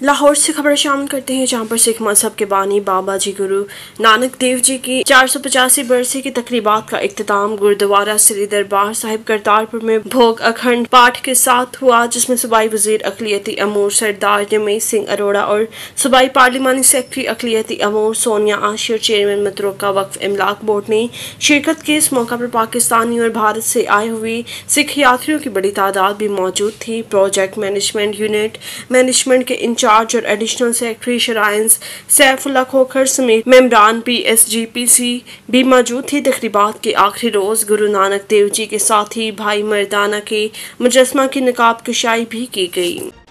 लाहौर से खबर शामिल करते हैं, जहाँ पर सिख मज़हब के बानी बाबा जी गुरु नानक देव जी की चार सौ पचासी बरसे की तकरीबात का अख्ताम गुरुद्वारा श्री दरबार साहिब करतारपुर में भोग अखंड पाठ के साथ हुआ, जिसमें सूबाई वज़ीर अकलीती अमूर सरदार जमेश सिंह अरोड़ा और सूबाई पार्लिमानी सेक्रेटरी अकलीती अमूर सोनिया आशिर, चेयरमैन मतरोका वक्फ इमलाक बोर्ड ने शिरकत के इस मौका पर पाकिस्तानी और भारत से आए हुए सिख यात्रियों की बड़ी तादाद भी मौजूद थी। प्रोजेक्ट मैनेजमेंट यूनिट मैनेजमेंट के इंचार्ज इंचार्ज और additional secretary shrines Saifullah Khokhar समेत मेमरान P S G P C भी मौजूद थी तकरीबात के आखिरी रोज़ गुरु नानक देव जी के साथ ही भाई मरदाना के मुजस्मा की नकाब कशाई भी की गई।